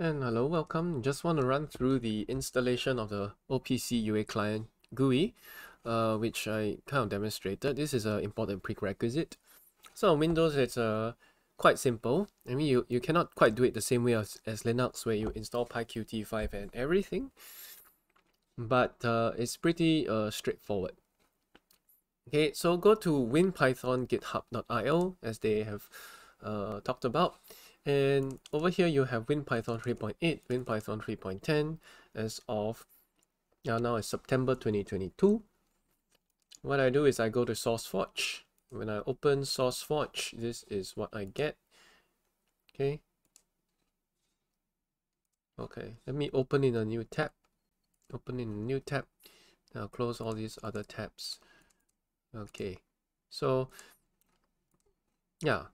And hello, welcome. Just want to run through the installation of the OPC UA client GUI, uh, which I kind of demonstrated. This is an important prerequisite. So on Windows, it's uh, quite simple. I mean, you, you cannot quite do it the same way as, as Linux, where you install PyQt5 and everything. But uh, it's pretty uh, straightforward. Okay, so go to winpython github.io as they have uh, talked about. And over here, you have WinPython 3.8, WinPython 3.10 as of now, now it's September 2022. What I do is I go to SourceForge. When I open SourceForge, this is what I get. Okay. Okay, let me open in a new tab. Open in a new tab. Now close all these other tabs. Okay, so yeah,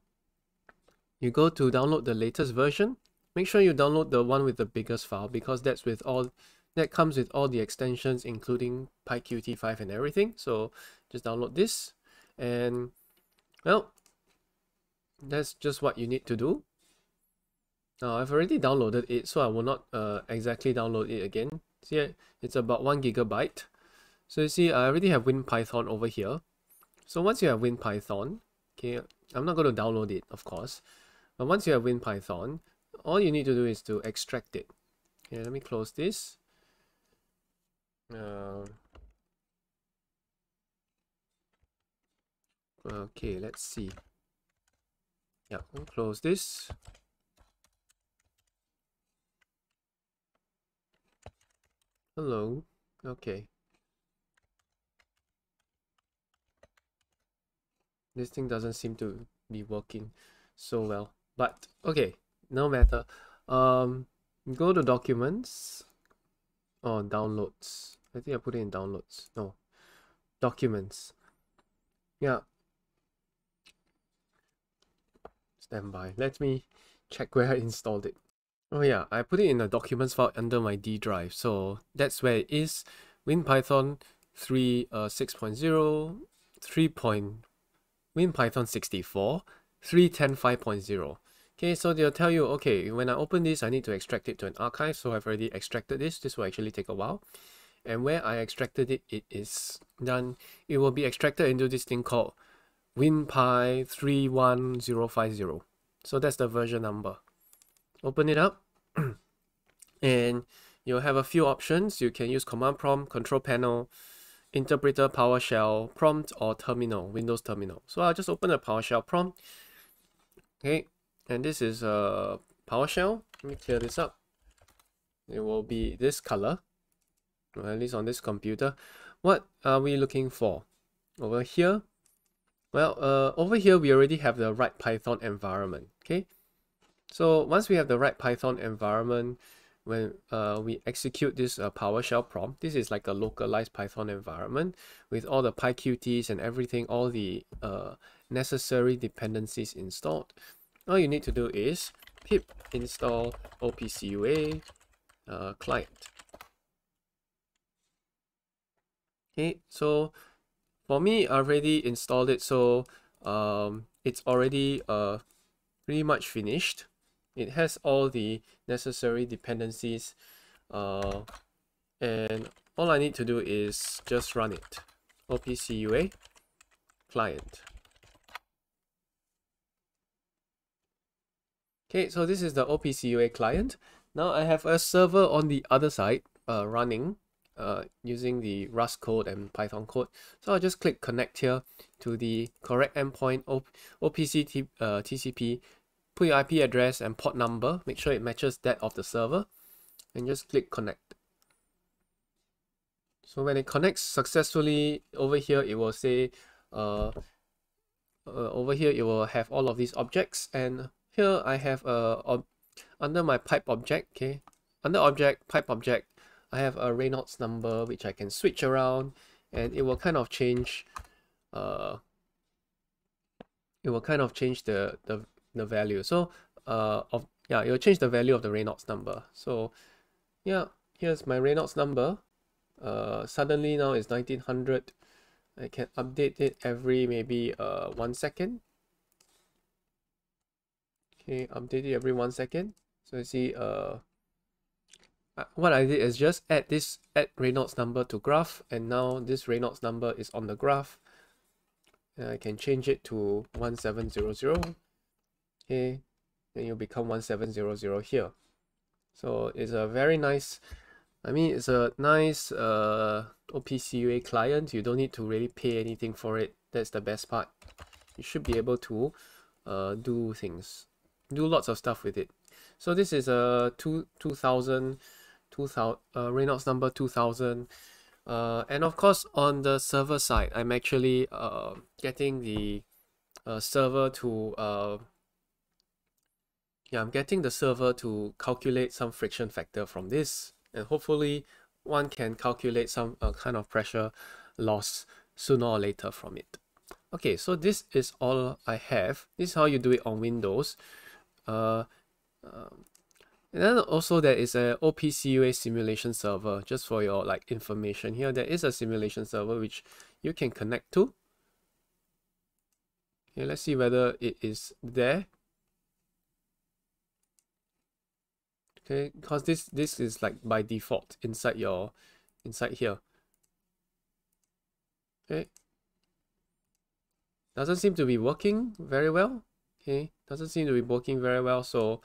you go to download the latest version. Make sure you download the one with the biggest file because that's with all that comes with all the extensions including PyQt5 and everything. So just download this and well, that's just what you need to do. Now I've already downloaded it, so I will not uh, exactly download it again. See, it's about one gigabyte. So you see, I already have WinPython over here. So once you have WinPython, okay, I'm not going to download it, of course. But once you have WinPython, all you need to do is to extract it. Okay, let me close this. Uh, okay, let's see. Yeah, will close this. Hello. Okay. This thing doesn't seem to be working so well. But okay, no matter. Um, go to documents or downloads. I think I put it in downloads. No, documents. Yeah. Stand by. Let me check where I installed it. Oh yeah, I put it in the documents file under my D drive. So that's where it is. WinPython 3 uh, 6.0, 3. WinPython 64, 3.10.5.0. Okay, so they'll tell you, okay, when I open this, I need to extract it to an archive. So I've already extracted this. This will actually take a while. And where I extracted it, it is done. It will be extracted into this thing called WinPy 31050. So that's the version number. Open it up. and you'll have a few options. You can use command prompt, control panel, interpreter, PowerShell, prompt, or terminal, Windows terminal. So I'll just open a PowerShell prompt Okay, and this is a PowerShell. Let me clear this up. It will be this color, or at least on this computer. What are we looking for? Over here, well, uh, over here we already have the right Python environment. Okay, so once we have the right Python environment, when uh, we execute this uh, PowerShell prompt, this is like a localized Python environment with all the PyQt's and everything, all the uh, necessary dependencies installed. All you need to do is pip install opcua uh, client. Okay, so for me, I already installed it, so um, it's already uh, pretty much finished. It has all the necessary dependencies uh, and all I need to do is just run it. opcua client. Okay, so this is the OPCUA client. Now I have a server on the other side uh, running uh, using the Rust code and Python code. So I'll just click connect here to the correct endpoint OP OPC uh, TCP, put your IP address and port number, make sure it matches that of the server, and just click connect. So when it connects successfully over here, it will say, uh, uh, over here, it will have all of these objects and here I have a under my pipe object okay? Under object pipe object I have a Reynolds number which I can switch around and it will kind of change uh it will kind of change the the, the value. So uh of yeah it will change the value of the Reynolds number. So yeah here's my Reynolds number. Uh suddenly now it's 1900 I can update it every maybe uh one second okay update it every one second. So you see uh uh, what I did is just add this add Reynolds number to graph and now this Reynolds number is on the graph. And I can change it to 1700 okay then you'll become 1700 here. So it's a very nice I mean it's a nice uh, OPC UA client. You don't need to really pay anything for it. That's the best part. You should be able to uh, do things do lots of stuff with it. So this is a two, 2000 2000 uh, Reynolds number 2000 uh, and of course on the server side I'm actually uh, getting the uh, server to uh, yeah I'm getting the server to calculate some friction factor from this. And hopefully one can calculate some uh, kind of pressure loss sooner or later from it. Okay so this is all I have. This is how you do it on Windows uh, um, and then also there is a OPC UA simulation server just for your like information here. There is a simulation server which you can connect to. Okay, let's see whether it is there. Okay, because this this is like by default inside your inside here. Okay. Doesn't seem to be working very well. Okay, doesn't seem to be working very well. So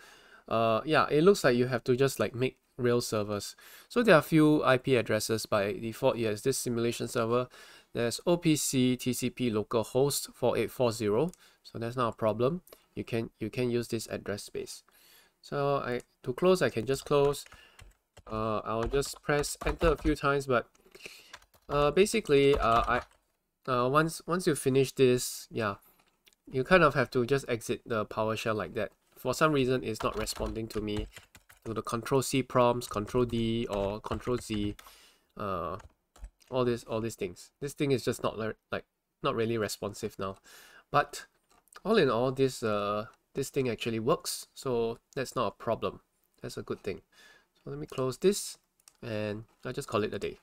uh, yeah, it looks like you have to just like make real servers. So there are a few IP addresses by default. Yes, this simulation server. There's OPC TCP localhost 4840. So that's not a problem. You can you can use this address space. So I to close, I can just close. Uh, I'll just press enter a few times, but uh, basically, uh, I uh, once once you finish this, yeah, you kind of have to just exit the PowerShell like that for some reason it's not responding to me to the control C prompts, control D or control Z, uh, all this all these things. This thing is just not like not really responsive now. But all in all, this uh this thing actually works, so that's not a problem. That's a good thing. So let me close this and I just call it a day.